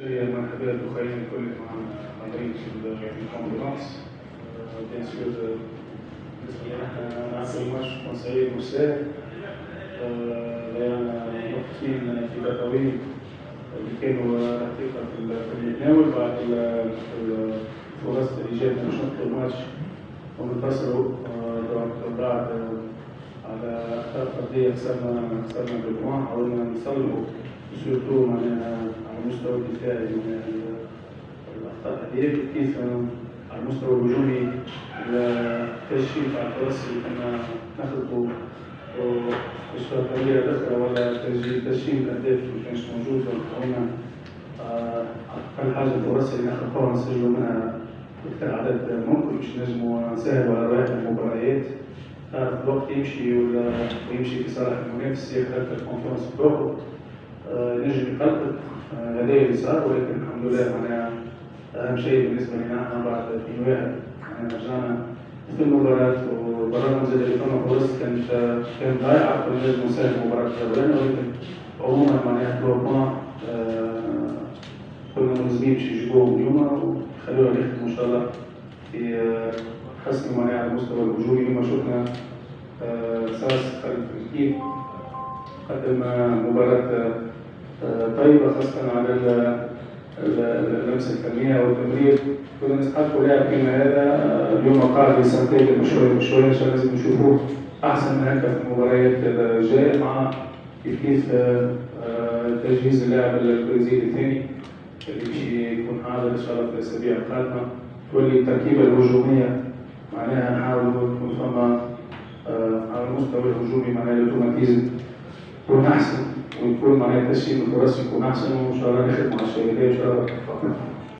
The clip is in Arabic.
هي مرحبا بخير كل عملية الكونفرنس بيان سور نعطي الماتش كونسيي موسى نقطتين في تطاوين اللي كانوا حقيقة في المتناول بعد فرص إيجاد نشاط الماتش وننتصروا بعد على أخطاء فردية خسرنا خسرنا بالبوان حاولنا نصلحوا سورتو معناها على المستوى الدفاعي من الأخطاء هذه كيف على المستوى الهجومي تاع الفرص اللي كنا ناخذوا اشتراك كبيره الأخرى ولا تسجيل تسجيل الأهداف ما كانش موجود هنا. أقل حاجة الفرص اللي ناخذوها نسجلوا منها أكثر عدد ممكن باش نجموا نسهلوا على رواحنا المباريات. تعرف الوقت يمشي ولا يمشي في صالح المنافس ياخذ الكونفرنس بروحه. نجم يخطط هذا اللي صار ولكن الحمد لله معناها أهم شيء بالنسبة لنا إحنا بعد في واحد يعني رجعنا في المباراة وبررنا زي اللي كنا فرص كانت كانت ضايعة كنا لازم نساهم المباراة الأولانية ولكن عموما معناها بوان كنا ملزمين باش يجيبوهم اليوم وخلونا نخدموا إن شاء الله في حسن معناها على المستوى الهجومي اليوم شفنا ساس خالد الكيف قدم مباراة طيبة خاصة على اللمسة الفنية والتمرير كنا نستحق لاعب كما هذا اليوم قاعد يسنتين بشوية بشوية إن شاء الله لازم نشوفوه أحسن من هكا في المباريات الجاية مع كيف كيف تجهيز اللاعب البرازيلي الثاني اللي باش يكون حاضر إن شاء الله في الأسابيع القادمة. تولي التركيبة الهجومية معناها نحاولوا تكون فما على المستوى الهجومي معناها الاوتوماتيزم يكون احسن ويكون معناها تسجيل الفرص يكون احسن وان شاء الله نخدم